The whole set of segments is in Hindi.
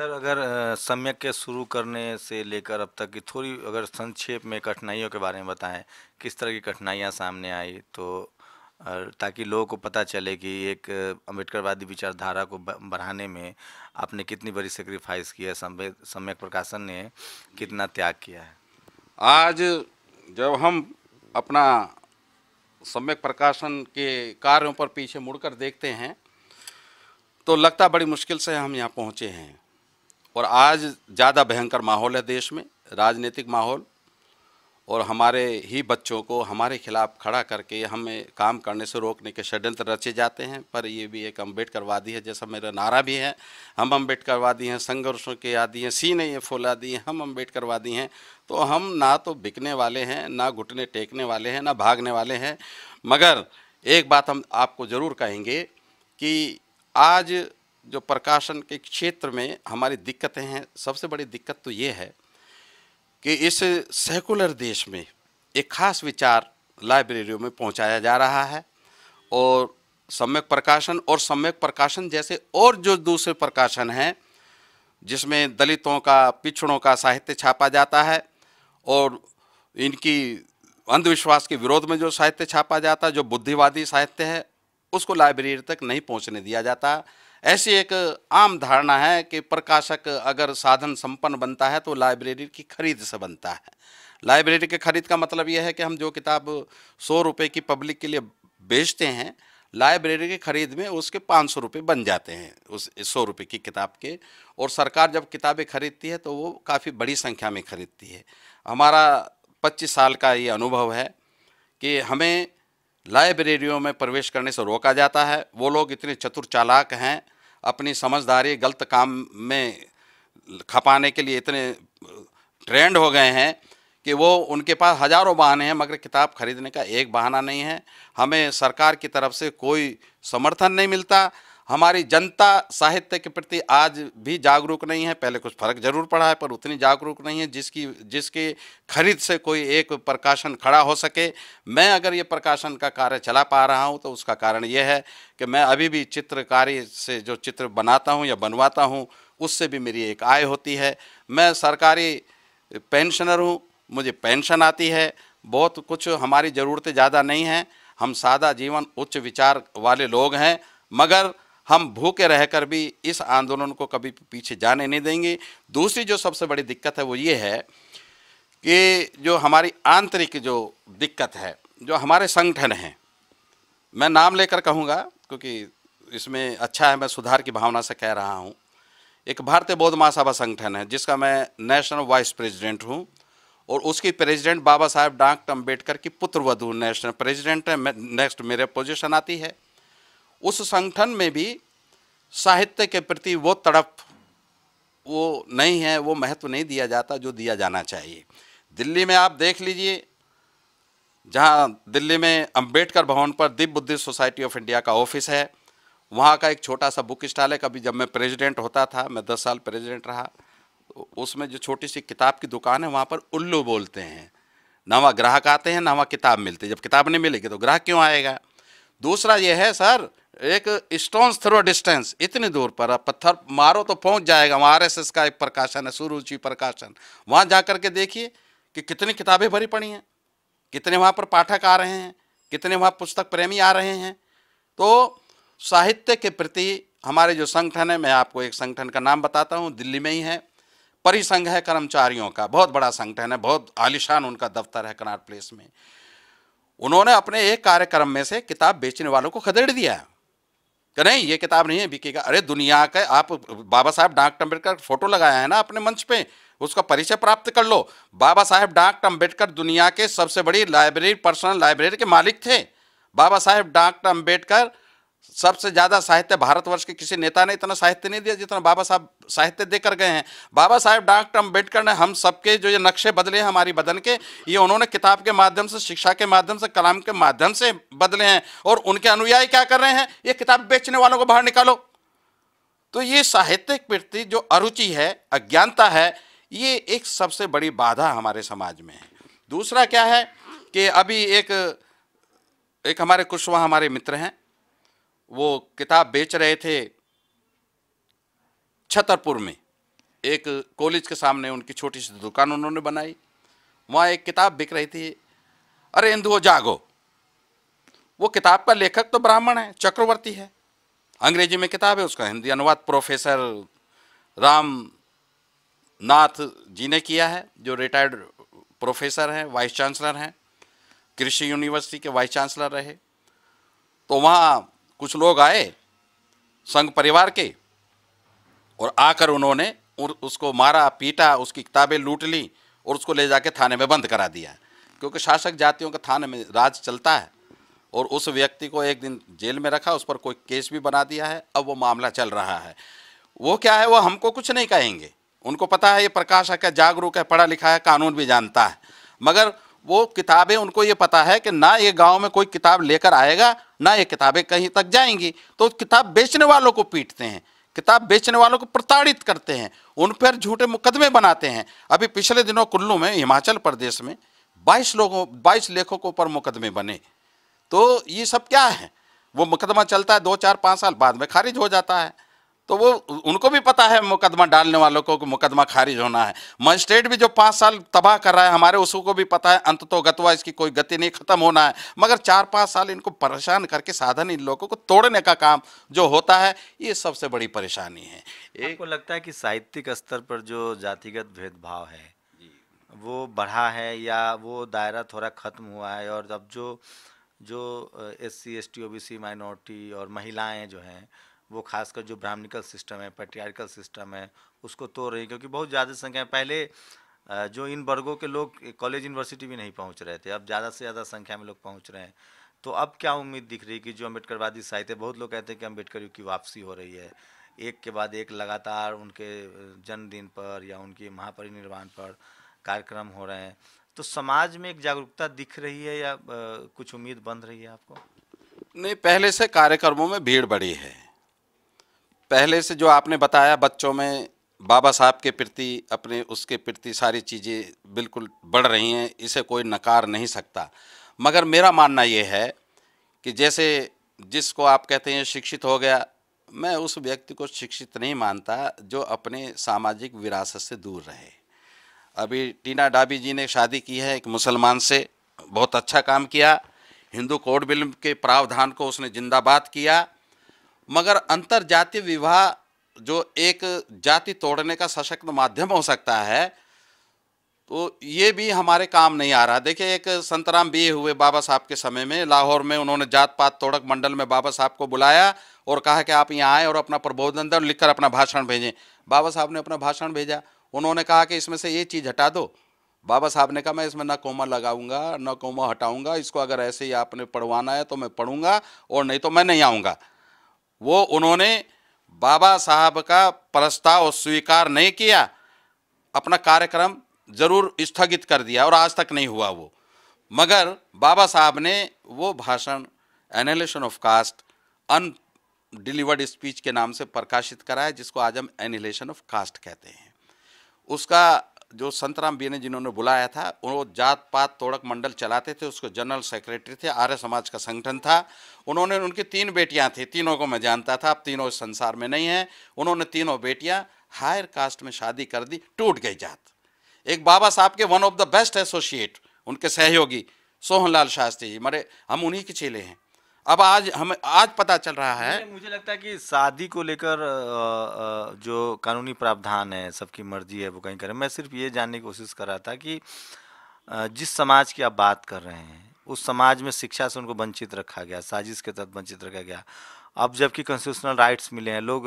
सर, अगर सम्यक के शुरू करने से लेकर अब तक की थोड़ी अगर संक्षेप में कठिनाइयों के बारे में बताएँ, किस तरह की कठिनाइयाँ सामने आई तो ताकि लोगों को पता चले कि एक अम्बेडकरवादी विचारधारा को बढ़ाने में आपने कितनी बड़ी सेक्रीफाइस की है सम्यक प्रकाशन ने कितना त्याग किया है? आज जब हम अपना सम्यक प्रकाशन के कार्यों पर पीछे मुड़कर देखते हैं तो लगता बड़ी मुश्किल से हम यहाँ पहुँचे हैं। और आज ज़्यादा भयंकर माहौल है देश में, राजनीतिक माहौल, और हमारे ही बच्चों को, हमारे खिलाफ खड़ा करके हमें काम करने से रोकने के षड्यंत्र रचे जाते हैं। पर ये भी एक अम्बेडकरवादी है, जैसा मेरा नारा भी है। हम अम्बेडकरवादी हैं, संघर्षों के आदि हैं, सीने ये फौलादी हैं, हम अम्बेडकरवादी हैं। तो हम ना तो बिकने वाले हैं, ना घुटने टेकने वाले हैं, ना भागने वाले हैं। मगर एक बात हम आपको ज़रूर कहेंगे कि आज जो प्रकाशन के क्षेत्र में हमारी दिक्कतें हैं, सबसे बड़ी दिक्कत तो ये है कि इस सेकुलर देश में एक खास विचार लाइब्रेरियों में पहुँचाया जा रहा है और सम्यक प्रकाशन और सम्यक प्रकाशन जैसे और जो दूसरे प्रकाशन हैं, जिसमें दलितों का, पिछड़ों का साहित्य छापा जाता है और इनकी अंधविश्वास के विरोध में जो साहित्य छापा जाता है, जो बुद्धिवादी साहित्य है, उसको लाइब्रेरी तक नहीं पहुँचने दिया जाता। ऐसी एक आम धारणा है कि प्रकाशक अगर साधन संपन्न बनता है तो लाइब्रेरी की खरीद से बनता है। लाइब्रेरी के खरीद का मतलब यह है कि हम जो किताब सौ रुपये की पब्लिक के लिए बेचते हैं, लाइब्रेरी की खरीद में उसके पाँच सौ रुपये बन जाते हैं उस सौ रुपये की किताब के। और सरकार जब किताबें खरीदती है तो वो काफ़ी बड़ी संख्या में खरीदती है। हमारा पच्चीस साल का ये अनुभव है कि हमें लाइब्रेरियों में प्रवेश करने से रोका जाता है। वो लोग इतने चतुर चालाक हैं, अपनी समझदारी गलत काम में खपाने के लिए इतने ट्रेंड हो गए हैं कि वो उनके पास हज़ारों बहाने हैं, मगर किताब खरीदने का एक बहाना नहीं है। हमें सरकार की तरफ़ से कोई समर्थन नहीं मिलता। हमारी जनता साहित्य के प्रति आज भी जागरूक नहीं है। पहले कुछ फ़र्क ज़रूर पड़ा है, पर उतनी जागरूक नहीं है जिसकी, जिसके खरीद से कोई एक प्रकाशन खड़ा हो सके। मैं अगर ये प्रकाशन का कार्य चला पा रहा हूँ तो उसका कारण ये है कि मैं अभी भी चित्रकारी से जो चित्र बनाता हूँ या बनवाता हूँ, उससे भी मेरी एक आय होती है। मैं सरकारी पेंशनर हूँ, मुझे पेंशन आती है। बहुत कुछ हमारी ज़रूरतें ज़्यादा नहीं हैं। हम सादा जीवन, उच्च विचार वाले लोग हैं, मगर हम भूखे रहकर भी इस आंदोलन को कभी पीछे जाने नहीं देंगे। दूसरी जो सबसे बड़ी दिक्कत है वो ये है कि जो हमारी आंतरिक जो दिक्कत है, जो हमारे संगठन हैं, मैं नाम लेकर कहूँगा, क्योंकि इसमें अच्छा है, मैं सुधार की भावना से कह रहा हूँ। एक भारतीय बौद्ध महासभा संगठन है, जिसका मैं नेशनल वाइस प्रेसिडेंट हूँ, और उसकी प्रेसिडेंट बाबा साहेब डॉक्टर अंबेडकर की पुत्र वधु नेशनल प्रेसिडेंट है। नेक्स्ट मेरे पोजीशन आती है। उस संगठन में भी साहित्य के प्रति वो तड़प, वो नहीं है, वो महत्व नहीं दिया जाता जो दिया जाना चाहिए। दिल्ली में आप देख लीजिए, जहाँ दिल्ली में अंबेडकर भवन पर दिव्य बुद्धिस्ट सोसाइटी ऑफ़ इंडिया का ऑफ़िस है, वहाँ का एक छोटा सा बुक स्टॉल है। कभी जब मैं प्रेसिडेंट होता था, मैं दस साल प्रेसिडेंट रहा, उसमें जो छोटी सी किताब की दुकान है, वहाँ पर उल्लू बोलते हैं। ना वहाँ ग्राहक आते हैं, ना वहाँ किताब मिलती है। जब किताब नहीं मिलेगी तो ग्राहक क्यों आएगा? दूसरा ये है, सर एक स्टोन्स थ्रो डिस्टेंस इतनी दूर पर आप पत्थर मारो तो पहुँच जाएगा, वहाँ आर एस एस का एक प्रकाशन है, सुरुचि प्रकाशन। वहाँ जा कर के देखिए कि कितनी किताबें भरी पड़ी हैं, कितने वहाँ पर पाठक आ रहे हैं, कितने वहाँ पुस्तक प्रेमी आ रहे हैं। तो साहित्य के प्रति हमारे जो संगठन है, मैं आपको एक संगठन का नाम बताता हूँ, दिल्ली में ही है। परिसंघ है कर्मचारियों का, बहुत बड़ा संगठन है, बहुत आलिशान उनका दफ्तर है कनाट प्लेस में। उन्होंने अपने एक कार्यक्रम में से किताब बेचने वालों को खदेड़ दिया कि नहीं ये किताब नहीं है, बिकेगा। अरे, दुनिया का आप, बाबा साहेब डाक अंबेडकर फ़ोटो लगाया है ना अपने मंच पे, उसका परिचय प्राप्त कर लो। बाबा साहेब डाक अंबेडकर दुनिया के सबसे बड़ी लाइब्रेरी, पर्सनल लाइब्रेरी के मालिक थे। बाबा साहेब डाक अंबेडकर सबसे ज़्यादा साहित्य भारतवर्ष के किसी नेता ने इतना साहित्य नहीं दिया जितना बाबा साहब साहित्य देकर गए हैं। बाबा साहेब, डॉक्टर अंबेडकर ने हम सबके जो ये नक्शे बदले हैं हमारी बदन के, ये उन्होंने किताब के माध्यम से, शिक्षा के माध्यम से, कलाम के माध्यम से बदले हैं और उनके अनुयायी क्या कर रहे हैं? ये किताब बेचने वालों को बाहर निकालो। तो ये साहित्य के प्रति जो अरुचि है, अज्ञानता है, ये एक सबसे बड़ी बाधा हमारे समाज में है। दूसरा क्या है कि अभी एक एक हमारे कुशवाहा हमारे मित्र हैं वो किताब बेच रहे थे छतरपुर में। एक कॉलेज के सामने उनकी छोटी सी दुकान उन्होंने बनाई। वहाँ एक किताब बिक रही थी। अरे हिंदुओ जागो। वो किताब का लेखक तो ब्राह्मण है, चक्रवर्ती है। अंग्रेज़ी में किताब है, उसका हिंदी अनुवाद प्रोफेसर राम नाथ जी ने किया है, जो रिटायर्ड प्रोफेसर हैं, वाइस चांसलर हैं। कृषि यूनिवर्सिटी के वाइस चांसलर रहे। तो वहाँ कुछ लोग आए संघ परिवार के और आकर उन्होंने उसको मारा, पीटा, उसकी किताबें लूट ली और उसको ले जाके थाने में बंद करा दिया क्योंकि शासक जातियों के थाने में राज चलता है और उस व्यक्ति को एक दिन जेल में रखा, उस पर कोई केस भी बना दिया है। अब वो मामला चल रहा है। वो क्या है? वो हमको कुछ नहीं कहेंगे। उनको पता है ये प्रकाश है, जागरूक है, पढ़ा लिखा है, कानून भी जानता है। मगर वो किताबें, उनको ये पता है कि ना ये गाँव में कोई किताब लेकर आएगा, ना ये किताबें कहीं तक जाएँगी। तो किताब बेचने वालों को पीटते हैं, किताब बेचने वालों को प्रताड़ित करते हैं, उन पर झूठे मुकदमे बनाते हैं। अभी पिछले दिनों कुल्लू में, हिमाचल प्रदेश में 22 लोगों 22 लेखकों पर मुकदमे बने। तो ये सब क्या है? वो मुकदमा चलता है दो चार पाँच साल, बाद में खारिज हो जाता है। तो वो उनको भी पता है मुकदमा डालने वालों को कि मुकदमा खारिज होना है। मजिस्ट्रेट भी जो पाँच साल तबाह कर रहा है हमारे उसको भी पता है अंत तो गतवा इसकी कोई गति नहीं खत्म होना है। मगर चार पाँच साल इनको परेशान करके साधन इन लोगों को तोड़ने का काम जो होता है ये सबसे बड़ी परेशानी है। एक को लगता है कि साहित्यिक स्तर पर जो जातिगत भेदभाव है वो बढ़ा है या वो दायरा थोड़ा ख़त्म हुआ है? और अब जो जो S C S T O B C minority और महिलाएँ जो हैं वो खासकर जो ब्राह्मणिकल सिस्टम है पेट्रियार्कल सिस्टम है, उसको तोड़ रही है, क्योंकि बहुत ज़्यादा संख्या में पहले जो इन वर्गों के लोग, कॉलेज, यूनिवर्सिटी भी नहीं पहुँच रहे थे, अब ज़्यादा से ज़्यादा संख्या में लोग पहुँच रहे हैं। तो अब क्या उम्मीद दिख रही है कि जो अम्बेडकरवादी साहित्य, बहुत लोग कहते हैं कि अंबेडकर की वापसी हो रही है। एक के बाद एक लगातार उनके जन्मदिन पर या उनके महापरिनिर्वाण पर कार्यक्रम हो रहे हैं। तो समाज में एक जागरूकता दिख रही है या कुछ उम्मीद बन रही है आपको? नहीं, पहले से कार्यक्रमों में भीड़ बढ़ी है। पहले से जो आपने बताया बच्चों में बाबा साहब के प्रति, अपने उसके प्रति सारी चीज़ें बिल्कुल बढ़ रही हैं, इसे कोई नकार नहीं सकता। मगर मेरा मानना ये है कि जैसे जिसको आप कहते हैं शिक्षित हो गया, मैं उस व्यक्ति को शिक्षित नहीं मानता जो अपने सामाजिक विरासत से दूर रहे। अभी टीना डाबी जी ने शादी की है एक मुसलमान से, बहुत अच्छा काम किया, हिंदू कोड बिल के प्रावधान को उसने जिंदाबाद किया मगर अंतर जातीय विवाह जो एक जाति तोड़ने का सशक्त माध्यम हो सकता है तो ये भी हमारे काम नहीं आ रहा। देखिए, एक संतराम बी हुए बाबा साहब के समय में लाहौर में उन्होंने जात पात तोड़क मंडल में बाबा साहब को बुलाया और कहा कि आप यहाँ आए और अपना प्रबोधन दें लिखकर अपना भाषण भेजें। बाबा साहब ने अपना भाषण भेजा। उन्होंने कहा कि इसमें से ये चीज़ हटा दो। बाबा साहब ने कहा, मैं इसमें न कोमा लगाऊँगा, न कोमा हटाऊँगा। इसको अगर ऐसे ही आपने पढ़वाना है तो मैं पढ़ूँगा और नहीं तो मैं नहीं आऊँगा। वो उन्होंने बाबा साहब का प्रस्ताव स्वीकार नहीं किया, अपना कार्यक्रम ज़रूर स्थगित कर दिया और आज तक नहीं हुआ वो। मगर बाबा साहब ने वो भाषण annihilation of caste undelivered speech के नाम से प्रकाशित कराया, जिसको आज हम एनिलेशन ऑफ़ कास्ट कहते हैं। उसका जो संतराम बी ने जिन्होंने बुलाया था, वो जात पात तोड़क मंडल चलाते थे, उसको जनरल सेक्रेटरी थे, आर्य समाज का संगठन था। उन्होंने, उनकी तीन बेटियाँ थी, तीनों को मैं जानता था, अब तीनों इस संसार में नहीं हैं। उन्होंने तीनों बेटियाँ हायर कास्ट में शादी कर दी, टूट गई जात। एक बाबा साहब के one of the best associate उनके सहयोगी, सोहनलाल शास्त्री जी, मरे, हम उन्हीं के चेले हैं। अब आज हमें आज पता चल रहा है। मुझे लगता है कि शादी को लेकर जो कानूनी प्रावधान है सबकी मर्ज़ी है वो कहीं करें। मैं सिर्फ़ ये जानने की कोशिश कर रहा था कि जिस समाज की आप बात कर रहे हैं उस समाज में शिक्षा से उनको वंचित रखा गया साजिश के तहत वंचित रखा गया। अब जबकि कॉन्स्टिट्यूशनल राइट्स मिले हैं लोग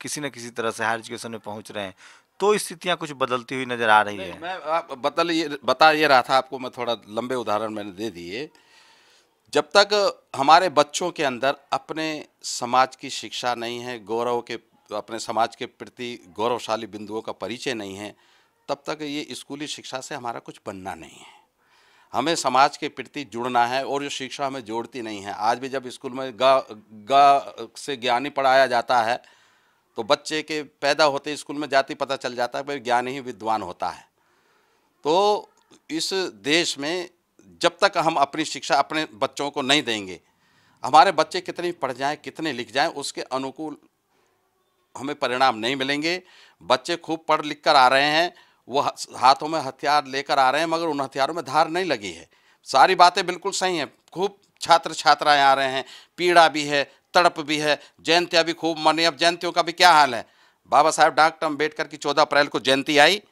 किसी न किसी तरह से हायर एजुकेशन में पहुँच रहे हैं तो स्थितियाँ कुछ बदलती हुई नज़र आ रही है। मैं आप बदल ये बता ये रहा था आपको मैं थोड़ा लंबे उदाहरण मैंने दे दिए। जब तक हमारे बच्चों के अंदर अपने समाज की शिक्षा नहीं है, गौरव के, अपने समाज के प्रति गौरवशाली बिंदुओं का परिचय नहीं है, तब तक ये स्कूली शिक्षा से हमारा कुछ बनना नहीं है। हमें समाज के प्रति जुड़ना है और जो शिक्षा हमें जोड़ती नहीं है। आज भी जब स्कूल में ग ग से ज्ञानी पढ़ाया जाता है तो बच्चे के पैदा होते स्कूल में जाति पता चल जाता है भाई ज्ञान ही विद्वान होता है। तो इस देश में जब तक हम अपनी शिक्षा अपने बच्चों को नहीं देंगे, हमारे बच्चे कितने पढ़ जाएँ, कितने लिख जाएँ, उसके अनुकूल हमें परिणाम नहीं मिलेंगे। बच्चे खूब पढ़ लिख कर आ रहे हैं वो हाथों में हथियार लेकर आ रहे हैं, मगर उन हथियारों में धार नहीं लगी है। सारी बातें बिल्कुल सही हैं। खूब छात्र छात्राएँ आ रहे हैं, पीड़ा भी है, तड़प भी है जयंतियाँ भी खूब मनी। अब जयंतियों का भी क्या हाल है? बाबा साहेब, डॉक्टर अंबेडकर की चौदह अप्रैल को जयंती आई।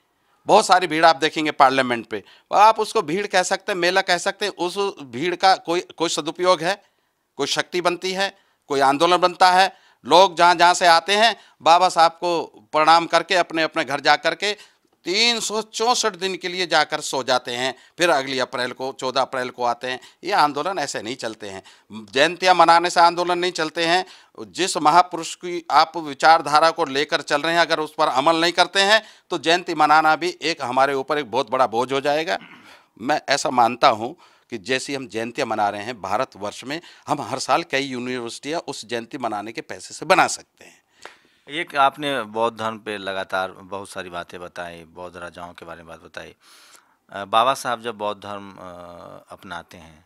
बहुत सारी भीड़ आप देखेंगे पार्लियामेंट पे। आप उसको भीड़ कह सकते हैं, मेला कह सकते हैं, उस भीड़ का कोई कोई सदुपयोग है, कोई शक्ति बनती है, कोई आंदोलन बनता है, लोग जहाँ जहाँ से आते हैं, बाबा साहब को प्रणाम करके अपने अपने घर जा कर के तीन सौ चौंसठ दिन के लिए जाकर सो जाते हैं, फिर अगली अप्रैल को, चौदह अप्रैल को आते हैं। ये आंदोलन ऐसे नहीं चलते हैं। जयंतियाँ मनाने से आंदोलन नहीं चलते हैं। जिस महापुरुष की आप विचारधारा को लेकर चल रहे हैं, अगर उस पर अमल नहीं करते हैं तो जयंती मनाना भी एक हमारे ऊपर एक बहुत बड़ा बोझ हो जाएगा। मैं ऐसा मानता हूँ कि जैसी हम जयंतियाँ मना रहे हैं, भारतवर्ष में हम हर साल कई यूनिवर्सिटियाँ उस जयंती मनाने के पैसे से बना सकते हैं। एक आपने बौद्ध धर्म पे लगातार बहुत सारी बातें बताई, बौद्ध राजाओं के बारे में बात बताई। बाबा साहब जब बौद्ध धर्म अपनाते हैं,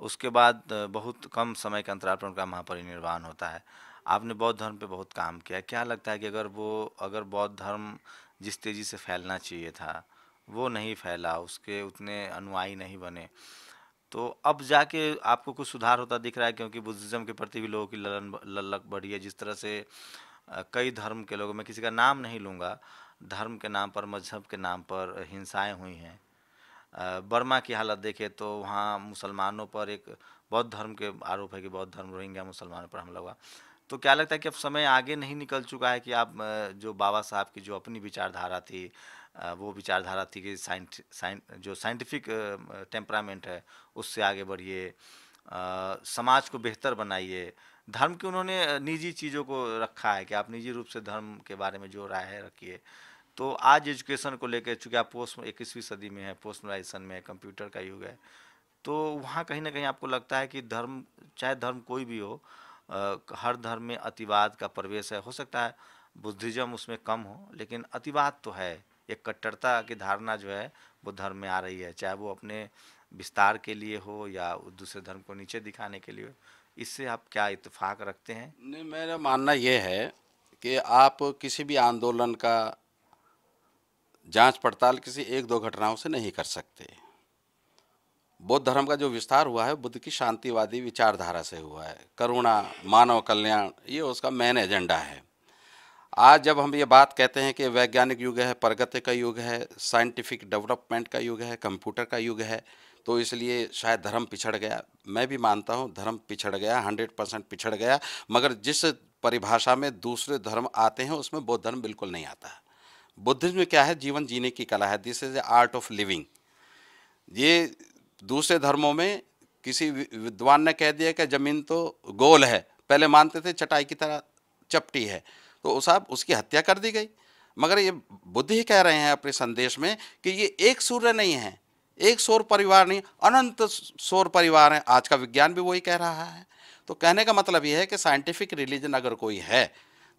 उसके बाद बहुत कम समय के अंतराल पर उनका महापरिनिर्वाण होता है। आपने बौद्ध धर्म पे बहुत काम किया। क्या लगता है कि अगर वो, अगर बौद्ध धर्म जिस तेज़ी से फैलना चाहिए था, वो नहीं फैला, उसके उतने अनुयायी नहीं बने तो अब जाके आपको कुछ सुधार होता दिख रहा है? क्योंकि बुद्धिज़्म के प्रति भी लोगों की ललन, ललक बढ़ी है। जिस तरह से कई धर्म के लोग, मैं किसी का नाम नहीं लूँगा, धर्म के नाम पर, मज़हब के नाम पर हिंसाएँ हुई हैं। बर्मा की हालत देखें तो वहाँ मुसलमानों पर एक बौद्ध धर्म के आरोप है कि बौद्ध धर्म रोहिंग्या मुसलमानों पर हमला हुआ। तो क्या लगता है कि अब समय आगे नहीं निकल चुका है कि आप जो बाबा साहब की जो अपनी विचारधारा थी वो विचारधारा थी कि साइंट साइंट जो साइंटिफिक टेम्परामेंट है, उससे आगे बढ़िए समाज को बेहतर बनाइए धर्म की उन्होंने निजी चीज़ों को रखा है कि आप निजी रूप से धर्म के बारे में जो राय है रखिए। तो आज एजुकेशन को लेकर चूँकि आप पोस्ट इक्कीसवीं सदी में है पोस्ट मॉडर्नाइजेशन में कंप्यूटर का युग है तो वहाँ कहीं ना कहीं आपको लगता है कि धर्म चाहे धर्म कोई भी हो आ, हर धर्म में अतिवाद का प्रवेश है। हो सकता है बुद्धिज़्म उसमें कम हो लेकिन अतिवाद तो है। एक कट्टरता की धारणा जो है वो धर्म में आ रही है चाहे वो अपने विस्तार के लिए हो या दूसरे धर्म को नीचे दिखाने के लिए हो। इससे आप क्या इतफाक़ रखते हैं? नहीं, मेरा मानना ये है कि आप किसी भी आंदोलन का जाँच पड़ताल किसी एक दो घटनाओं से नहीं कर सकते। बौद्ध धर्म का जो विस्तार हुआ है, बुद्ध की शांतिवादी विचारधारा से हुआ है। करुणा, मानव कल्याण, ये उसका मेन एजेंडा है। आज जब हम ये बात कहते हैं कि वैज्ञानिक युग है, प्रगति का युग है साइंटिफिक डेवलपमेंट का युग है कंप्यूटर का युग है तो इसलिए शायद धर्म पिछड़ गया। मैं भी मानता हूँ धर्म पिछड़ गया, हंड्रेड परसेंट पिछड़ गया, मगर जिस परिभाषा में दूसरे धर्म आते हैं उसमें बौद्ध धर्म बिल्कुल नहीं आता। बुद्धिज्म क्या है? जीवन जीने की कला है। This is a art of living ये दूसरे धर्मों में किसी विद्वान ने कह दिया कि ज़मीन तो गोल है। पहले मानते थे चटाई की तरह चपटी है। तो साहब उसकी हत्या कर दी गई। मगर ये बुद्ध ही कह रहे हैं अपने संदेश में कि ये एक सूर्य नहीं है। एक सौर परिवार नहीं, अनंत सौर परिवार हैं। आज का विज्ञान भी वही कह रहा है। तो कहने का मतलब यह है कि साइंटिफिक रिलीजन अगर कोई है,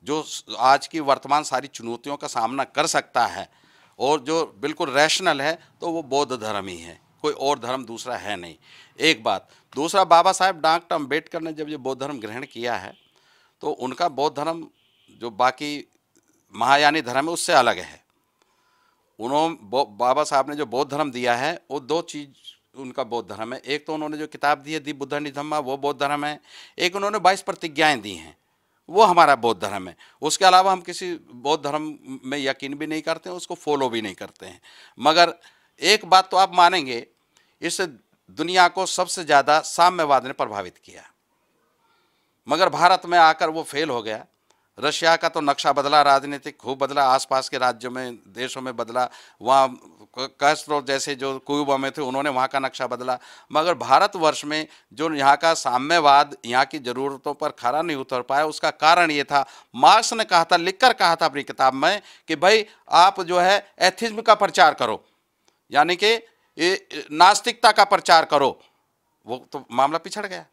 जो आज की वर्तमान सारी चुनौतियों का सामना कर सकता है, और जो बिल्कुल रैशनल है तो वो बौद्ध धर्म ही है। कोई और धर्म दूसरा है नहीं। एक बात, दूसरा बाबा साहेब डॉक्टर अंबेडकर ने जब ये बौद्ध धर्म ग्रहण किया है तो उनका बौद्ध धर्म जो बाकी महायानी धर्म है, उससे अलग है। उन्होंने बाबा साहब ने जो बौद्ध धर्म दिया है, वो दो चीज़ उनका बौद्ध धर्म है। एक तो उन्होंने जो किताब दी है, दी बुद्ध निधम्मा, वो बौद्ध धर्म है। एक उन्होंने बाईस प्रतिज्ञाएँ दी हैं, वो हमारा बौद्ध धर्म है। उसके अलावा हम किसी बौद्ध धर्म में यकीन भी नहीं करते हैं उसको फॉलो भी नहीं करते हैं। मगर एक बात तो आप मानेंगे, इस दुनिया को सबसे ज़्यादा साम्यवाद ने प्रभावित किया। मगर भारत में आकर वो फेल हो गया। रशिया का तो नक्शा बदला, राजनीतिक खूब बदला, आसपास के राज्यों में, देशों में बदला। वहाँ कैस्ट्रो जैसे जो क्यूबा में थे, उन्होंने वहाँ का नक्शा बदला। मगर भारतवर्ष में जो यहाँ का साम्यवाद, यहाँ की ज़रूरतों पर खरा नहीं उतर पाया, उसका कारण ये था। मार्क्स ने कहा था लिख कर कहा था अपनी किताब में, कि भाई, आप जो है, एथिज्म का प्रचार करो। यानी कि नास्तिकता का प्रचार करो। वो तो मामला पिछड़ गया।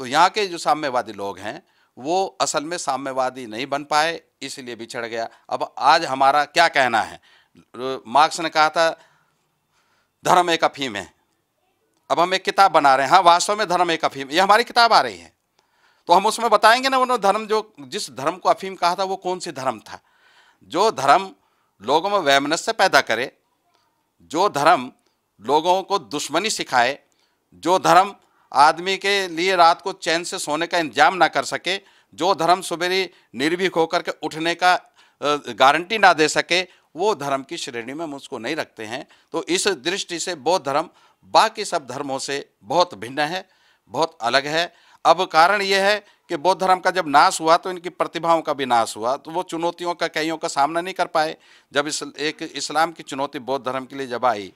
तो यहाँ के जो साम्यवादी लोग हैं वो असल में साम्यवादी नहीं बन पाए, इसलिए बिछड़ गया। अब आज हमारा क्या कहना है? मार्क्स ने कहा था, धर्म एक अफीम है। अब हम एक किताब बना रहे हैं। हाँ वास्तव में धर्म एक अफीम ये हमारी किताब आ रही है। तो हम उसमें बताएँगे ना, उन्होंने धर्म जो, जिस धर्म को अफीम कहा था, वो कौन सी धर्म था? जो धर्म लोगों में वैमनस्य पैदा करे, जो धर्म लोगों को दुश्मनी सिखाए, जो धर्म आदमी के लिए रात को चैन से सोने का इंतज़ाम ना कर सके, जो धर्म सुबेरी निर्भीक होकर के उठने का गारंटी ना दे सके, वो धर्म की श्रेणी में उसको नहीं रखते हैं। तो इस दृष्टि से बौद्ध धर्म, बाकी सब धर्मों से बहुत भिन्न है, बहुत अलग है। अब कारण यह है कि बौद्ध धर्म का जब नाश हुआ तो इनकी प्रतिभाओं का भी नाश हुआ तो वो चुनौतियों का कईयों का सामना नहीं कर पाए। जब इस, एक इस्लाम की चुनौती बौद्ध धर्म के लिए जब आई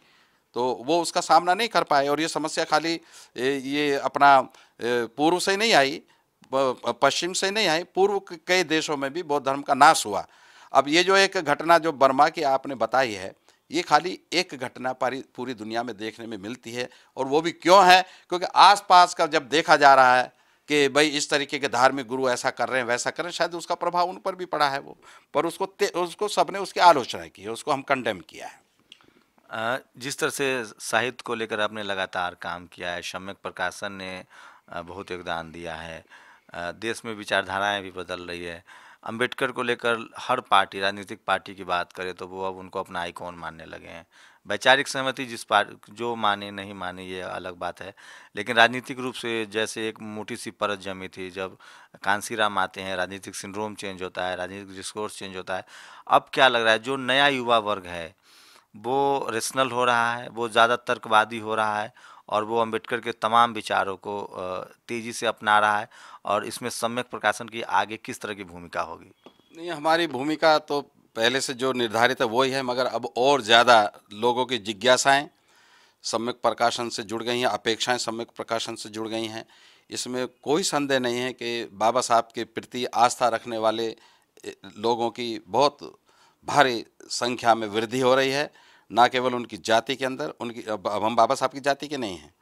तो वो उसका सामना नहीं कर पाए और ये समस्या खाली ये अपना पूर्व से नहीं आई पश्चिम से नहीं आई, पूर्व कई देशों में भी बौद्ध धर्म का नाश हुआ। अब ये जो एक घटना जो बर्मा की आपने बताई है, ये खाली एक घटना पारी, पूरी दुनिया में देखने में मिलती है और वो भी क्यों है? क्योंकि आसपास का जब देखा जा रहा है कि भाई इस तरीके के धार्मिक गुरु ऐसा कर रहे हैं, वैसा कर रहे हैं, शायद उसका प्रभाव उन पर भी पड़ा है वो, पर उसको उसको सबने उसकी आलोचना की है, उसको हम कंडेम किया है। जिस तरह से साहित्य को लेकर आपने लगातार काम किया है, सम्यक प्रकाशन ने बहुत योगदान दिया है। देश में विचारधाराएँ भी बदल रही है। अंबेडकर को लेकर हर पार्टी, राजनीतिक पार्टी की बात करें तो वो अब उनको अपना आइकॉन मानने लगे हैं। वैचारिक सहमति जिस पार, जो माने नहीं माने, ये अलग बात है। लेकिन राजनीतिक रूप से जैसे एक मोटी सी परत जमी थी, जब कांसीराम आते हैं, राजनीतिक सिंड्रोम चेंज होता है, राजनीतिक डिस्कोर्स चेंज होता है, अब क्या लग रहा है, जो नया युवा वर्ग है वो रेशनल हो रहा है, वो ज़्यादा तर्कवादी हो रहा है और वो अंबेडकर के तमाम विचारों को तेज़ी से अपना रहा है और इसमें सम्यक प्रकाशन की आगे किस तरह की भूमिका होगी? नहीं, हमारी भूमिका तो पहले से जो निर्धारित है वही है, मगर अब और ज़्यादा लोगों की जिज्ञासाएँ सम्यक प्रकाशन से जुड़ गई हैं, अपेक्षाएँ सम्यक प्रकाशन से जुड़ गई हैं। इसमें कोई संदेह नहीं है कि बाबा साहब के प्रति आस्था रखने वाले लोगों की बहुत भारी संख्या में वृद्धि हो रही है, ना केवल उनकी जाति के अंदर, उनकी, अब हम बाबा साहब की जाति के नहीं हैं।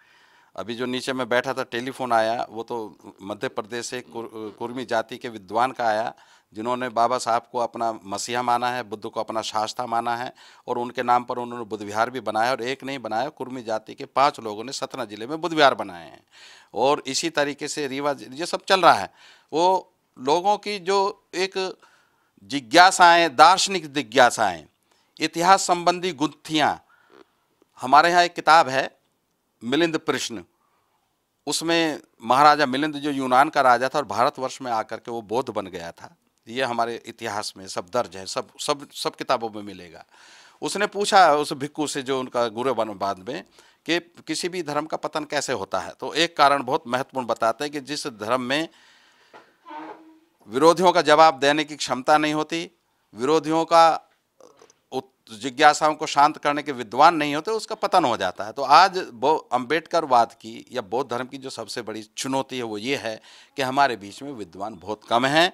अभी जो नीचे में बैठा था, टेलीफोन आया, वो तो मध्य प्रदेश से कुर्मी जाति के विद्वान का आया, जिन्होंने बाबा साहब को अपना मसीहा माना है, बुद्ध को अपना शास्ता माना है, और उनके नाम पर उन्होंने बुद्ध विहार भी बनाया, और एक नहीं बनाया, कुर्मी जाति के पाँच लोगों ने सतना ज़िले में बुद्ध विहार बनाए हैं। और इसी तरीके से रीवा ये सब चल रहा है। वो लोगों की जो एक जिज्ञासाएँ, दार्शनिक जिज्ञासाएँ, इतिहास संबंधी गुत्थियाँ। हमारे यहाँ एक किताब है, मिलिंद प्रश्न। उसमें महाराजा मिलिंद जो यूनान का राजा था और भारतवर्ष में आकर के वो बौद्ध बन गया था। ये हमारे इतिहास में सब दर्ज है, सब सब सब किताबों में मिलेगा। उसने पूछा उस भिक्कू से जो उनका गुरु बन बाद में कि किसी भी धर्म का पतन कैसे होता है? तो एक कारण बहुत महत्वपूर्ण बताते हैं कि जिस धर्म में विरोधियों का जवाब देने की क्षमता नहीं होती, विरोधियों का जिज्ञासाओं को शांत करने के विद्वान नहीं होते, उसका पतन हो जाता है। तो आज वो अम्बेडकरवाद की या बौद्ध धर्म की जो सबसे बड़ी चुनौती है वो ये है कि हमारे बीच में विद्वान बहुत कम हैं,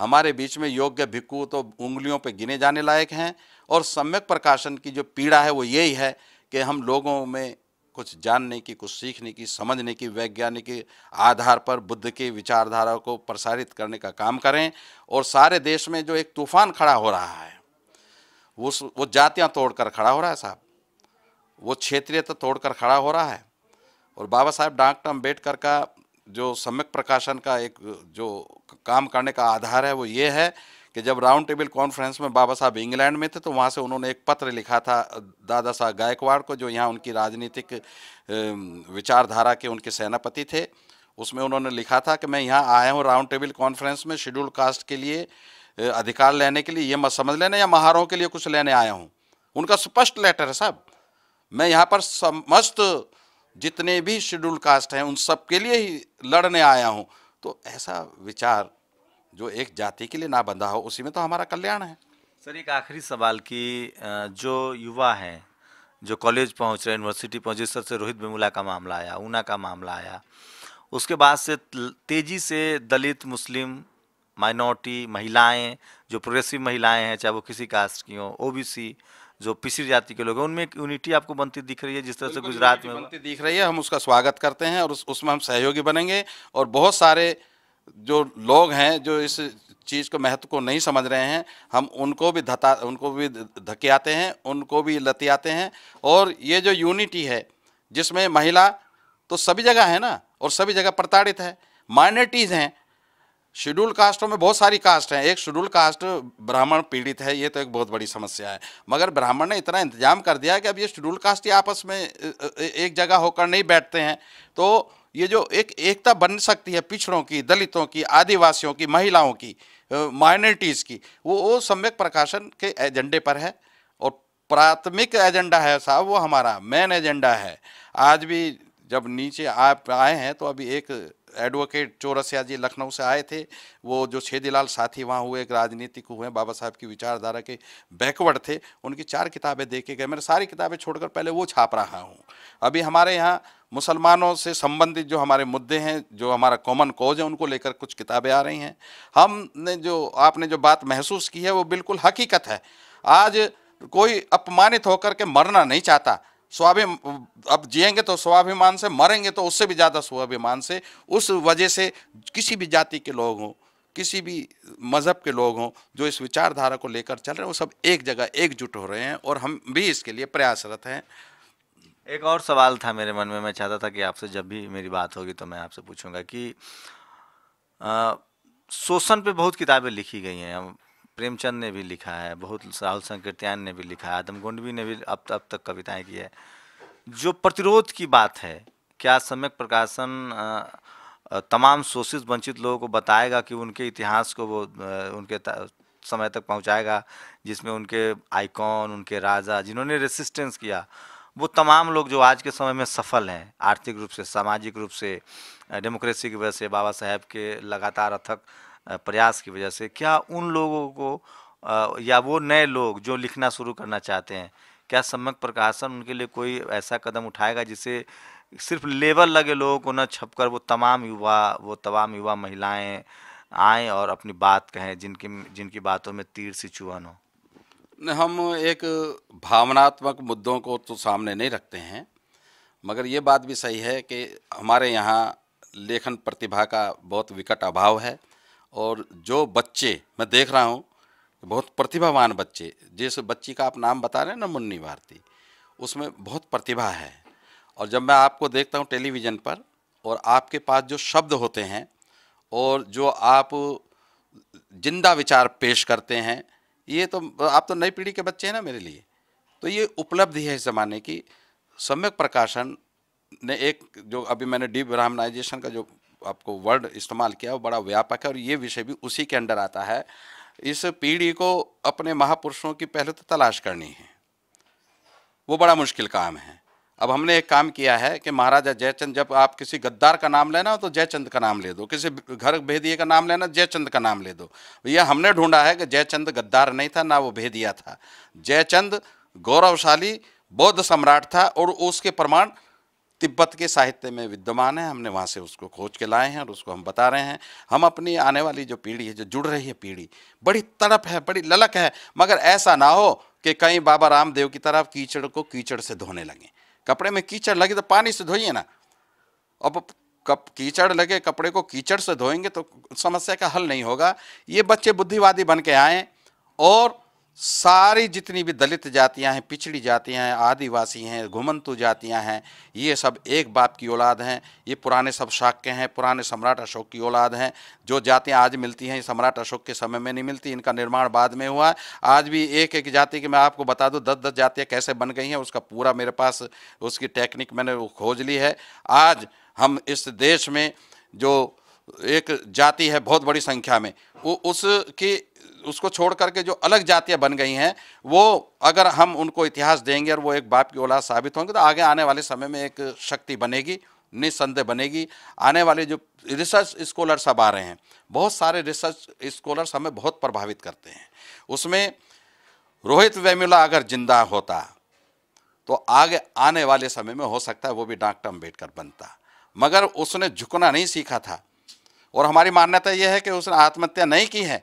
हमारे बीच में योग्य भिक्खु तो उंगलियों पे गिने जाने लायक हैं और सम्यक प्रकाशन की जो पीड़ा है वो यही है कि हम लोगों में कुछ जानने की, कुछ सीखने की, समझने की, वैज्ञानिक आधार पर, बुद्ध की विचारधारा को प्रसारित करने का काम करें और सारे देश में जो एक तूफ़ान खड़ा हो रहा है, वो वो जातियाँ तोड़कर खड़ा हो रहा है साहब। वो क्षेत्रीयता तो तोड़कर खड़ा हो रहा है और बाबा साहेब डॉक्टर अंबेडकर का जो सम्यक प्रकाशन का एक जो काम करने का आधार है, वो ये है कि जब राउंड टेबल कॉन्फ्रेंस में बाबा साहब इंग्लैंड में थे तो वहाँ से उन्होंने एक पत्र लिखा था दादा साहब गायकवाड़ को, जो यहाँ उनकी राजनीतिक विचारधारा के उनके सेनापति थे। उसमें उन्होंने लिखा था कि मैं यहाँ आया हूँ राउंड टेबल कॉन्फ्रेंस में शेड्यूल कास्ट के लिए अधिकार लेने के लिए, ये मत समझ लेना, या महारों के लिए कुछ लेने आया हूँ। उनका स्पष्ट लेटर है साहब। मैं यहाँ पर समस्त जितने भी शेड्यूल कास्ट हैं, उन सब के लिए ही लड़ने आया हूँ। तो ऐसा विचार जो एक जाति के लिए ना बंधा हो उसी में तो हमारा कल्याण है। सर एक आखिरी सवाल कि जो युवा हैं जो कॉलेज पहुँच रहे यूनिवर्सिटी पहुँचे जिस तरह से रोहित बेमुला का मामला आया ऊना का मामला आया उसके बाद से तेज़ी से दलित मुस्लिम माइनॉरिटी महिलाएँ जो प्रोग्रेसिव महिलाएँ हैं चाहे वो किसी कास्ट की हों ओबीसी जो पिछड़ी जाति के लोग हैं उनमें एक यूनिटी आपको बनती दिख रही है जिस तरह से गुजरात में बनती दिख रही है हम उसका स्वागत करते हैं और उस उसमें हम सहयोगी बनेंगे और बहुत सारे जो लोग हैं, जो इस चीज़ को महत्व को नहीं समझ रहे हैं, हम उनको भी धता, उनको भी धके आते हैं, उनको भी लती आते हैं। और ये जो यूनिटी है, जिसमें महिला तो सभी जगह है ना, और सभी जगह प्रताड़ित है, माइनॉरिटीज़ हैं। शेड्यूल कास्टों में बहुत सारी कास्ट हैं। एक शेड्यूल कास्ट ब्राह्मण पीड़ित है, ये तो एक बहुत बड़ी समस्या है। मगर ब्राह्मण ने इतना इंतज़ाम कर दिया कि अब ये शेड्यूल कास्ट ही आपस में एक जगह होकर नहीं बैठते हैं। तो ये जो एक एकता बन सकती है पिछड़ों की, दलितों की, आदिवासियों की, महिलाओं की माइनॉरिटीज़ की, वो वो सम्यक प्रकाशन के एजेंडे पर है और प्राथमिक एजेंडा है साहब वो हमारा मेन एजेंडा है। आज भी जब नीचे आप आए हैं तो अभी एक एडवोकेट चौरसिया जी लखनऊ से आए थे। वो जो छेदीलाल साथी वहाँ हुए, एक राजनीतिक हुए, बाबा साहब की विचारधारा के बैकवर्ड थे, उनकी चार किताबें देखे गए। मैंने सारी किताबें छोड़कर पहले वो छाप रहा हूँ। अभी हमारे यहाँ मुसलमानों से संबंधित जो हमारे मुद्दे हैं, जो हमारा कॉमन कॉज है, उनको लेकर कुछ किताबें आ रही हैं। हमने जो, आपने जो बात महसूस की है, वो बिल्कुल हकीकत है। आज कोई अपमानित होकर के मरना नहीं चाहता। स्वाभिमान अब जिएँगे तो स्वाभिमान से मरेंगे तो उससे भी ज़्यादा स्वाभिमान से, उस वजह से किसी भी जाति के लोग हों, किसी भी मज़हब के लोग हों, जो इस विचारधारा को लेकर चल रहे हैं, वो सब एक जगह एकजुट हो रहे हैं और हम भी इसके लिए प्रयासरत हैं। एक और सवाल था मेरे मन में, मैं चाहता था कि आपसे जब भी मेरी बात होगी तो मैं आपसे पूछूँगा कि शोषण पे बहुत किताबें लिखी गई हैं। प्रेमचंद ने भी लिखा है, बहुत राहुल संकीर्त्यान ने भी लिखा है, आदम गोंडवी ने भी अब अब तक कविताएँ की है। जो प्रतिरोध की बात है, क्या सम्यक प्रकाशन तमाम शोषित वंचित लोगों को बताएगा कि उनके इतिहास को वो उनके समय तक पहुंचाएगा, जिसमें उनके आइकॉन, उनके राजा, जिन्होंने रेसिस्टेंस किया, वो तमाम लोग जो आज के समय में सफल हैं, आर्थिक रूप से, सामाजिक रूप से डेमोक्रेसी की वजह से बाबा साहेब के लगातार अथक प्रयास की वजह से। क्या उन लोगों को या वो नए लोग जो लिखना शुरू करना चाहते हैं, क्या सम्यक प्रकाशन उनके लिए कोई ऐसा कदम उठाएगा जिससे सिर्फ़ लेवल लगे लोगों को न छपकर वो तमाम युवा, वो तमाम युवा महिलाएँ आएँ और अपनी बात कहें, जिनकी जिनकी बातों में तीर सी चुहन हो? हम एक भावनात्मक मुद्दों को तो सामने नहीं रखते हैं, मगर ये बात भी सही है कि हमारे यहाँ लेखन प्रतिभा का बहुत विकट अभाव है। और जो बच्चे, मैं देख रहा हूँ, बहुत प्रतिभावान बच्चे, जिस बच्ची का आप नाम बता रहे हैं ना मुन्नी भारती, उसमें बहुत प्रतिभा है। और जब मैं आपको देखता हूँ टेलीविज़न पर, और आपके पास जो शब्द होते हैं, और जो आप ज़िंदा विचार पेश करते हैं, ये तो आप तो नई पीढ़ी के बच्चे हैं ना मेरे लिए। तो ये उपलब्धि है इस ज़माने की। सम्यक प्रकाशन ने एक जो अभी मैंने डी ब्राह्मणाइजेशन का जो आपको वर्ड इस्तेमाल किया, वो बड़ा व्यापक है और ये विषय भी उसी के अंडर आता है। इस पीढ़ी को अपने महापुरुषों की पहले तो तलाश करनी है। वो बड़ा मुश्किल काम है। अब हमने एक काम किया है कि महाराजा जयचंद, जब आप किसी गद्दार का नाम लेना हो तो जयचंद का नाम ले दो, किसी घर भेदिए का नाम लेना, जयचंद का नाम ले दो। यह हमने ढूंढा है कि जयचंद गद्दार नहीं था, ना वो भेदिया था। जयचंद गौरवशाली, बौद्ध सम्राट था और उसके प्रमाण तिब्बत के साहित्य में विद्यमान है, हमने वहाँ से उसको खोज के लाए हैं और उसको हम बता रहे हैं। हम अपनी आने वाली जो पीढ़ी है, जो जुड़ रही है पीढ़ी, बड़ी तड़प है, बड़ी ललक है, मगर ऐसा ना हो कि कहीं बाबा रामदेव की तरफ़ कीचड़ को कीचड़ से धोने लगे। कपड़े में कीचड़ लगे तो पानी से धोइए ना। अब कप कीचड़ लगे, कपड़े को कीचड़ से धोएँगे तो समस्या का हल नहीं होगा। ये बच्चे बुद्धिवादी बन के आए और सारी जितनी भी दलित जातियाँ हैं, पिछड़ी जातियाँ हैं, आदिवासी हैं, घुमंतु जातियाँ हैं, ये सब एक बाप की औलाद हैं। ये पुराने सब शाक्य हैं, पुराने सम्राट अशोक की औलाद हैं। जो जातियाँ आज मिलती हैं सम्राट अशोक के समय में नहीं मिलती, इनका निर्माण बाद में हुआ। आज भी एक एक जाति की मैं आपको बता दूँ दस दस जातियाँ कैसे बन गई हैं, उसका पूरा मेरे पास, उसकी टेक्निक मैंने खोज ली है। आज हम इस देश में जो एक जाति है बहुत बड़ी संख्या में, वो उसकी, उसको छोड़ करके जो अलग जातियाँ बन गई हैं, वो अगर हम उनको इतिहास देंगे और वो एक बाप की औलाद साबित होंगे तो आगे आने वाले समय में एक शक्ति बनेगी निस्संदेह बनेगी। आने वाले जो रिसर्च स्कॉलर सब आ रहे हैं, बहुत सारे रिसर्च स्कॉलर्स हमें बहुत प्रभावित करते हैं। उसमें रोहित वेमुला अगर ज़िंदा होता तो आगे आने वाले समय में हो सकता है वो भी डॉक्टर अंबेडकर बनता। मगर उसने झुकना नहीं सीखा था। और हमारी मान्यता यह है कि उसने आत्महत्या नहीं की है।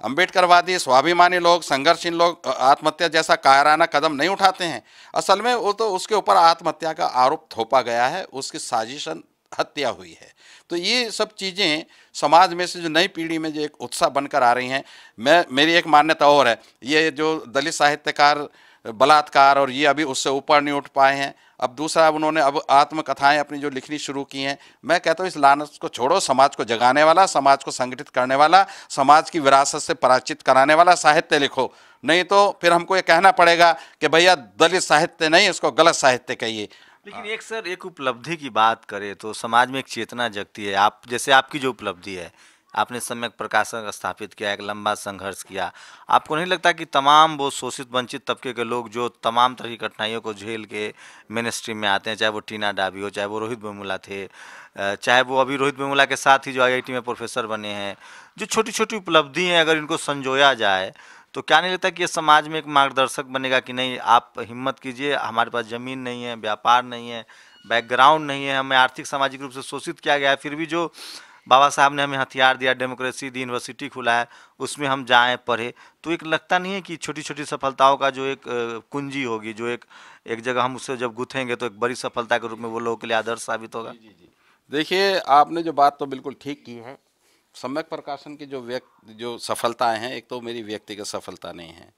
अम्बेडकरवादी स्वाभिमानी लोग संघर्षहीन लोग आत्महत्या जैसा कायराना कदम नहीं उठाते हैं। असल में वो तो उसके ऊपर आत्महत्या का आरोप थोपा गया है, उसकी साजिशन हत्या हुई है। तो ये सब चीज़ें समाज में से जो नई पीढ़ी में जो एक उत्साह बनकर आ रही हैं, मैं, मेरी एक मान्यता और है। ये जो दलित साहित्यकार, बलात्कार और ये अभी उससे ऊपर नहीं उठ पाए हैं अब दूसरा, अब उन्होंने अब आत्मकथाएँ अपनी जो लिखनी शुरू की हैं, मैं कहता हूँ, इस लानत को छोड़ो, समाज को जगाने वाला, समाज को संगठित करने वाला, समाज की विरासत से पराचित कराने वाला साहित्य लिखो। नहीं तो फिर हमको ये कहना पड़ेगा कि भैया, दलित साहित्य नहीं, इसको गलत साहित्य कहिए। लेकिन एक, सर, एक उपलब्धि की बात करें तो समाज में एक चेतना जगती है। आप, जैसे आपकी जो उपलब्धि है आपने सम्यक प्रकाशन स्थापित किया, एक लंबा संघर्ष किया। आपको नहीं लगता कि तमाम वो शोषित, वंचित तबके के लोग जो तमाम तरह की कठिनाइयों को झेल के मेन स्ट्रीम में आते हैं, चाहे वो टीना डाबी हो, चाहे वो रोहित बेमुला थे चाहे वो अभी रोहित बेमुला के साथ ही जो आई में प्रोफेसर बने हैं, जो छोटी छोटी उपलब्धि हैं, अगर इनको संजोया जाए तो क्या नहीं लगता कि ये समाज में एक मार्गदर्शक बनेगा कि नहीं, आप हिम्मत कीजिए, हमारे पास ज़मीन नहीं है, व्यापार नहीं है बैकग्राउंड नहीं है, हमें आर्थिक, सामाजिक रूप से शोषित किया गया है, फिर भी जो बाबा साहब ने हमें हथियार दिया, डेमोक्रेसी दी यूनिवर्सिटी खुला है, उसमें हम जाएँ, पढ़े। तो एक लगता नहीं है कि छोटी छोटी सफलताओं का जो एक कुंजी होगी, जो एक एक जगह हम उससे जब गुथेंगे तो एक बड़ी सफलता के रूप में वो लोगों के लिए आदर्श साबित होगा। जी जी। देखिए, आपने जो बात तो बिल्कुल ठीक की है। सम्यक प्रकाशन की जो व्यक्ति, जो सफलताएँ हैं, एक तो मेरी व्यक्तिगत सफलता नहीं है।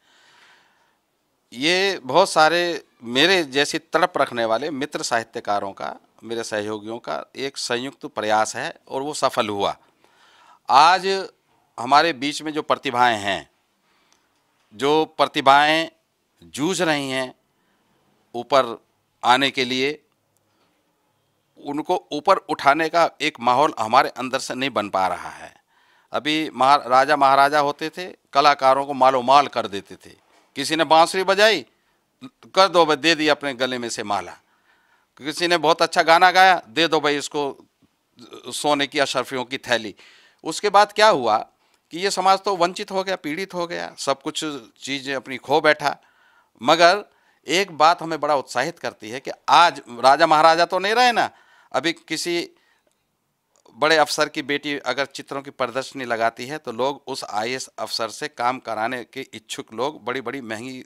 ये बहुत सारे मेरे जैसी तड़प रखने वाले मित्र साहित्यकारों का, मेरे सहयोगियों का एक संयुक्त प्रयास है और वो सफल हुआ। आज हमारे बीच में जो प्रतिभाएँ हैं, जो प्रतिभाएँ जूझ रही हैं ऊपर आने के लिए, उनको ऊपर उठाने का एक माहौल हमारे अंदर से नहीं बन पा रहा है। अभी महा, राजा महाराजा होते थे, कलाकारों को मालो माल कर देते थे। किसी ने बांसुरी बजाई, कर दो भाई, दे दी अपने गले में से माला। किसी ने बहुत अच्छा गाना गाया, दे दो भाई इसको, सोने की अशरफियों की थैली। उसके बाद क्या हुआ कि ये समाज तो वंचित हो गया, पीड़ित हो गया, सब कुछ चीज़ें अपनी खो बैठा। मगर एक बात हमें बड़ा उत्साहित करती है कि आज राजा महाराजा तो नहीं रहे ना, अभी किसी बड़े अफसर की बेटी अगर चित्रों की प्रदर्शनी लगाती है तो लोग उस आई अफसर से काम कराने के इच्छुक लोग बड़ी बड़ी महँगी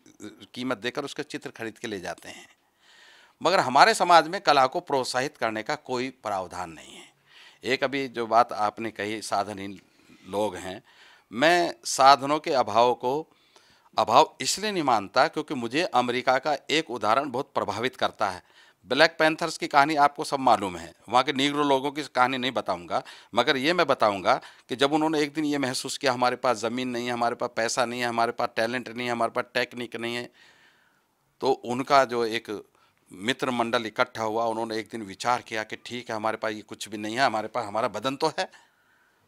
कीमत देकर उसके चित्र खरीद के ले जाते हैं। मगर हमारे समाज में कला को प्रोत्साहित करने का कोई प्रावधान नहीं है। एक अभी जो बात आपने कही, साधनहीन लोग हैं, मैं साधनों के अभाव को, अभाव इसलिए नहीं मानता क्योंकि मुझे अमेरिका का एक उदाहरण बहुत प्रभावित करता है। ब्लैक पैंथर्स की कहानी आपको सब मालूम है। वहाँ के नीग्रो लोगों की कहानी नहीं बताऊँगा, मगर ये मैं बताऊँगा कि जब उन्होंने एक दिन ये महसूस किया, हमारे पास ज़मीन नहीं है, हमारे पास पैसा नहीं है, हमारे पास टैलेंट नहीं है, हमारे पास टेक्निक नहीं है तो उनका जो एक मित्र मंडल इकट्ठा हुआ, उन्होंने एक दिन विचार किया कि ठीक है, हमारे पास ये कुछ भी नहीं है, हमारे पास, हमारा बदन तो है।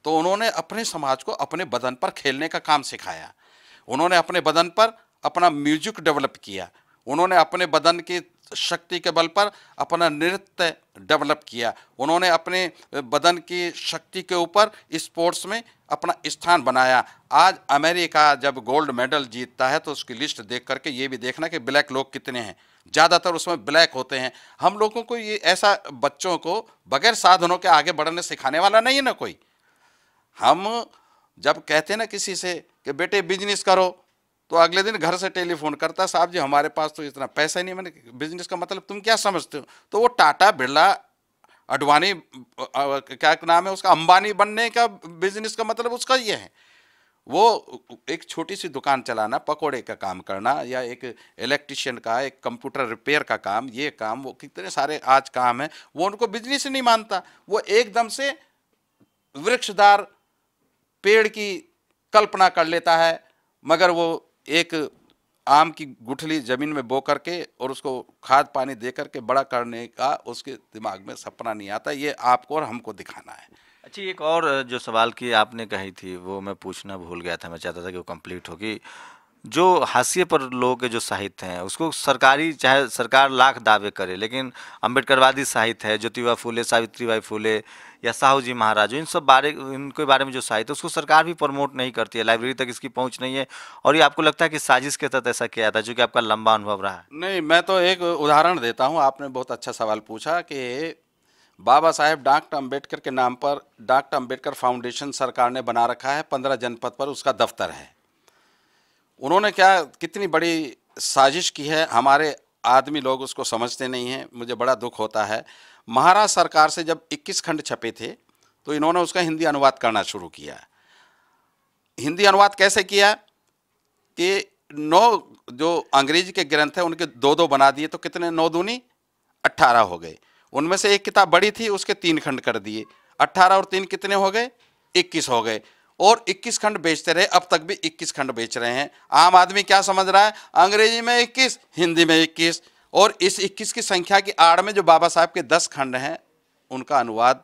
तो उन्होंने अपने समाज को अपने बदन पर खेलने का काम सिखाया। उन्होंने अपने बदन पर अपना म्यूज़िक डेवलप किया। उन्होंने अपने बदन की शक्ति के बल पर अपना नृत्य डेवलप किया। उन्होंने अपने बदन की शक्ति के ऊपर स्पोर्ट्स में अपना स्थान बनाया। आज अमेरिका जब गोल्ड मेडल जीतता है तो उसकी लिस्ट देख करके ये भी देखना कि ब्लैक लोग कितने हैं। ज़्यादातर उसमें ब्लैक होते हैं। हम लोगों को ये ऐसा बच्चों को बगैर साधनों के आगे बढ़ने सिखाने वाला नहीं है ना कोई। हम जब कहते ना किसी से कि, बेटे बिज़नेस करो। तो अगले दिन घर से टेलीफोन करता, साहब जी, हमारे पास तो इतना पैसा ही नहीं मैंने बिज़नेस का मतलब तुम क्या समझते हो? तो वो टाटा बिरला अडवाणी क्या नाम है उसका, अंबानी बनने का बिज़नेस का मतलब उसका ये है। वो एक छोटी सी दुकान चलाना, पकोड़े का काम करना या एक इलेक्ट्रिशियन का, एक कंप्यूटर रिपेयर का काम, ये काम, वो कितने सारे आज काम है, वो उनको बिज़नेस नहीं मानता। वो एकदम से वृक्षदार, पेड़ की कल्पना कर लेता है, मगर वो एक आम की गुठली ज़मीन में बो करके और उसको खाद पानी दे करके बड़ा करने का उसके दिमाग में सपना नहीं आता, ये आपको और हमको दिखाना है। अच्छा एक और, जो सवाल की आपने कही थी, वो मैं पूछना भूल गया था, मैं चाहता था कि वो कंप्लीट होगी। जो हाशिए पर लोगों के जो साहित्य हैं, उसको सरकारी, चाहे सरकार लाख दावे करे, लेकिन अम्बेडकरवादी साहित्य है, ज्योतिबा फूले, सावित्रीबाई फूले या साहू जी महाराज, इन सब बारे इनके बारे में जो साहित्य उसको सरकार भी प्रमोट नहीं करती है, लाइब्रेरी तक इसकी पहुँच नहीं है। और ये आपको लगता है कि साजिश के तहत ऐसा किया था, जो कि आपका लंबा अनुभव रहा? नहीं, मैं तो एक उदाहरण देता हूँ, आपने बहुत अच्छा सवाल पूछा कि बाबा साहेब डॉक्टर अंबेडकर के नाम पर, डॉक्टर अंबेडकर फाउंडेशन सरकार ने बना रखा है, पंद्रह जनपद पर उसका दफ्तर है। उन्होंने क्या कितनी बड़ी साजिश की है? हमारे आदमी लोग उसको समझते नहीं हैं। मुझे बड़ा दुख होता है। महाराष्ट्र सरकार से जब 21 खंड छपे थे तो इन्होंने उसका हिंदी अनुवाद करना शुरू किया। हिंदी अनुवाद कैसे किया? कि नौ जो अंग्रेज़ी के ग्रंथ हैं, उनके दो दो बना दिए तो कितने? नौ दूनी? अट्ठारह हो गए। उनमें से एक किताब बड़ी थी, उसके तीन खंड कर दिए। अट्ठारह और तीन कितने हो गए? इक्कीस हो गए। और 21 खंड बेचते रहे, अब तक भी 21 खंड बेच रहे हैं। आम आदमी क्या समझ रहा है? अंग्रेज़ी में 21 हिंदी में 21 और इस 21 की संख्या की आड़ में जो बाबा साहब के 10 खंड हैं, उनका अनुवाद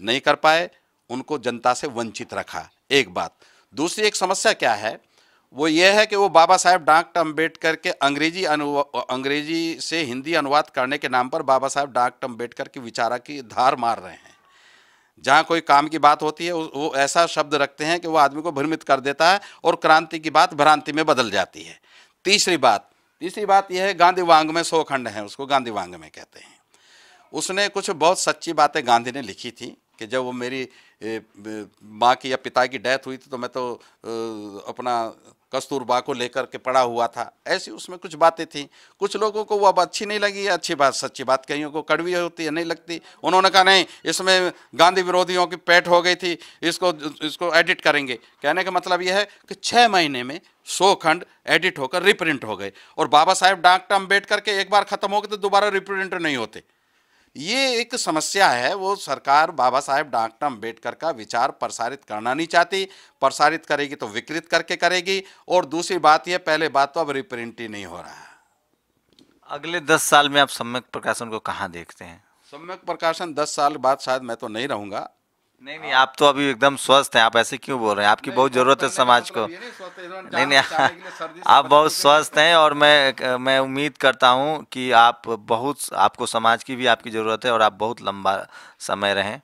नहीं कर पाए, उनको जनता से वंचित रखा, एक बात। दूसरी एक समस्या क्या है? वो ये है कि वो बाबा साहेब डॉक्टर अंबेडकर के अंग्रेज़ी अनु, अंग्रेज़ी से हिंदी अनुवाद करने के नाम पर बाबा साहेब डॉक्टर अंबेडकर की विचारा की धार मार रहे हैं। जहाँ कोई काम की बात होती है, वो ऐसा शब्द रखते हैं कि वो आदमी को भ्रमित कर देता है और क्रांति की बात भ्रांति में बदल जाती है। तीसरी बात तीसरी बात यह है, गांधी वांग में सौ खंड है, उसको गांधी वांग में कहते हैं। उसने कुछ बहुत सच्ची बातें गांधी ने लिखी थी कि जब वो मेरी माँ की या पिता की डेथ हुई थी तो मैं तो अपना कस्तूरबा को लेकर के पड़ा हुआ था। ऐसी उसमें कुछ बातें थी। कुछ लोगों को वो अब अच्छी नहीं लगी, अच्छी बात, सच्ची बात कहीं को कड़वी होती है, नहीं लगती। उन्होंने कहा, नहीं, इसमें गांधी विरोधियों की पैठ हो गई थी, इसको इसको एडिट करेंगे। कहने का मतलब यह है कि छः महीने में सौ खंड एडिट होकर रिप्रिंट हो गए। और बाबा साहेब डॉक्टर अंबेडकर के एक बार ख़त्म हो गए तो दोबारा रिप्रिंट नहीं होते। ये एक समस्या है। वो सरकार बाबा साहेब डॉक्टर अंबेडकर का विचार प्रसारित करना नहीं चाहती। प्रसारित करेगी तो विकृत करके करेगी और दूसरी बात यह पहले बात तो अब रिप्रिंट ही नहीं हो रहा है। अगले दस साल में आप सम्यक प्रकाशन को कहाँ देखते हैं? सम्यक प्रकाशन दस साल बाद शायद मैं तो नहीं रहूँगा। नहीं नहीं आप तो अभी एकदम स्वस्थ हैं। आप ऐसे क्यों बोल रहे हैं? आपकी बहुत ज़रूरत है समाज को। नहीं नहीं आप बहुत स्वस्थ हैं और मैं मैं उम्मीद करता हूँ कि आप बहुत आपको समाज की भी आपकी ज़रूरत है और आप बहुत लंबा समय रहें।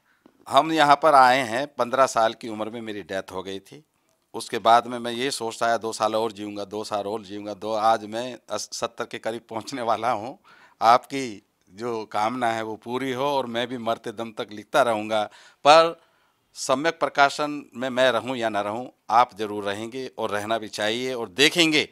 हम यहाँ पर आए हैं पंद्रह साल की उम्र में मेरी डेथ हो गई थी। उसके बाद में मैं ये सोचता है दो साल और जीऊँगा दो साल और जीऊँगा दो आज मैं सत्तर के करीब पहुँचने वाला हूँ। आपकी जो कामना है वो पूरी हो और मैं भी मरते दम तक लिखता रहूँगा। पर सम्यक प्रकाशन में मैं रहूँ या ना रहूँ, आप ज़रूर रहेंगे और रहना भी चाहिए और देखेंगे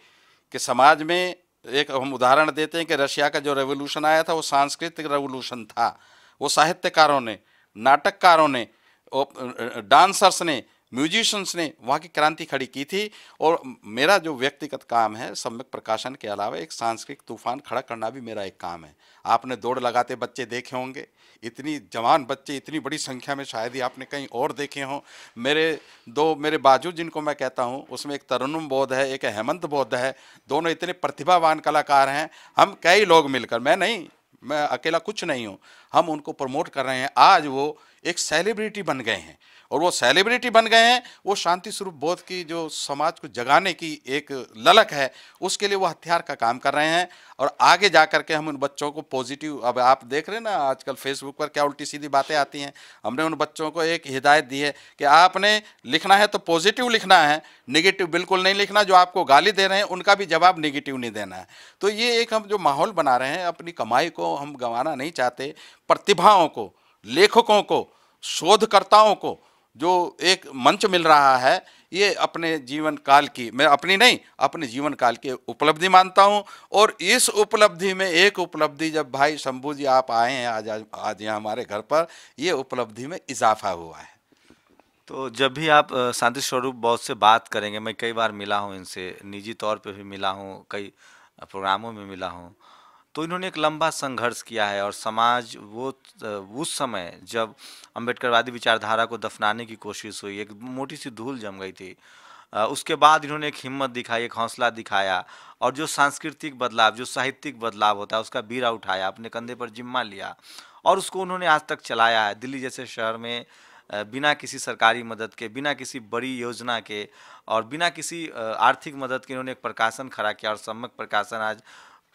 कि समाज में एक हम उदाहरण देते हैं कि रशिया का जो रेवोल्यूशन आया था, वो सांस्कृतिक रेवोल्यूशन था। वो साहित्यकारों ने, नाटककारों ने डांसर्स ने म्यूजिशंस ने वहाँ की क्रांति खड़ी की थी और मेरा जो व्यक्तिगत काम है, सम्यक प्रकाशन के अलावा एक सांस्कृतिक तूफ़ान खड़ा करना भी मेरा एक काम है। आपने दौड़ लगाते बच्चे देखे होंगे इतनी जवान बच्चे, इतनी बड़ी संख्या में शायद ही आपने कहीं और देखे हों। मेरे दो, मेरे बाजू जिनको मैं कहता हूँ, उसमें एक तरुणम बौद्ध है, एक हेमंत बौद्ध है। दोनों इतने प्रतिभावान कलाकार हैं। हम कई लोग मिलकर, मैं नहीं, मैं अकेला कुछ नहीं हूँ। हम उनको प्रमोट कर रहे हैं। आज वो एक सेलिब्रिटी बन गए हैं। और वो सेलिब्रिटी बन गए हैं, वो शांति स्वरूप बोध की जो समाज को जगाने की एक ललक है, उसके लिए वो हथियार का काम कर रहे हैं। और आगे जा कर के हम उन बच्चों को पॉजिटिव अब आप देख रहे हैं ना, आजकल फेसबुक पर क्या उल्टी सीधी बातें आती हैं। हमने उन बच्चों को एक हिदायत दी है कि आपने लिखना है तो पॉजिटिव लिखना है निगेटिव बिल्कुल नहीं लिखना, जो आपको गाली दे रहे हैं, उनका भी जवाब निगेटिव नहीं देना है। तो ये एक हम जो माहौल बना रहे हैं, अपनी कमाई को हम गंवाना नहीं चाहते, प्रतिभाओं को, लेखकों को, शोधकर्ताओं को जो एक मंच मिल रहा है, ये अपने जीवन काल की, मैं अपनी नहीं, अपने जीवन काल की उपलब्धि मानता हूँ। और इस उपलब्धि में, एक उपलब्धि जब भाई शंभू जी आप आए हैं आज आज यहाँ हमारे घर पर, ये उपलब्धि में इजाफा हुआ है। तो जब भी आप शांति स्वरूप बहुत से बात करेंगे, मैं कई बार मिला हूँ इनसे, निजी तौर पे भी मिला हूँ, कई प्रोग्रामों में मिला हूँ तो इन्होंने एक लंबा संघर्ष किया है और समाज वो उस समय जब अम्बेडकरवादी विचारधारा को दफनाने की कोशिश हुई, एक मोटी सी धूल जम गई थी उसके बाद इन्होंने एक हिम्मत दिखाई, एक हौसला दिखाया और जो सांस्कृतिक बदलाव, जो साहित्यिक बदलाव होता है, उसका बीरा उठाया, अपने कंधे पर जिम्मा लिया और उसको उन्होंने आज तक चलाया है। दिल्ली जैसे शहर में बिना किसी सरकारी मदद के, बिना किसी बड़ी योजना के और बिना किसी आर्थिक मदद के इन्होंने एक प्रकाशन खड़ा किया और सम्यक प्रकाशन आज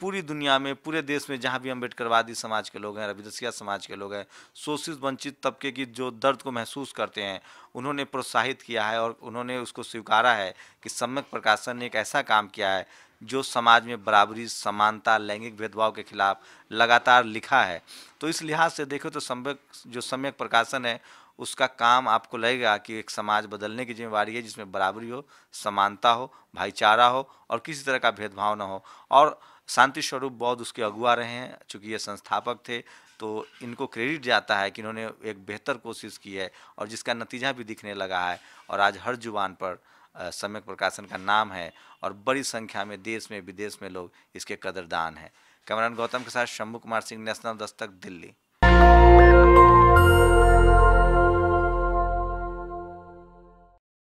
पूरी दुनिया में, पूरे देश में जहाँ भी अम्बेडकरवादी समाज के लोग हैं, रविदसिया समाज के लोग हैं शोषित वंचित तबके की जो दर्द को महसूस करते हैं, उन्होंने प्रोत्साहित किया है और उन्होंने उसको स्वीकारा है कि सम्यक प्रकाशन ने एक ऐसा काम किया है जो समाज में बराबरी, समानता, लैंगिक भेदभाव के खिलाफ लगातार लिखा है। तो इस लिहाज से देखो तो सम्यक, जो सम्यक प्रकाशन है, उसका काम आपको लगेगा कि एक समाज बदलने की जिम्मेवारी है जिसमें बराबरी हो, समानता हो, भाईचारा हो और किसी तरह का भेदभाव ना हो। और शांति स्वरूप बौद्ध उसके अगुआ रहे हैं, चूँकि ये संस्थापक थे तो इनको क्रेडिट जाता है कि इन्होंने एक बेहतर कोशिश की है और जिसका नतीजा भी दिखने लगा है। और आज हर ज़ुबान पर सम्यक प्रकाशन का नाम है और बड़ी संख्या में देश में, विदेश में लोग इसके कदरदान हैं। कैमरान गौतम के साथ शंभू कुमार सिंह, नेशनल दस्तक, दिल्ली।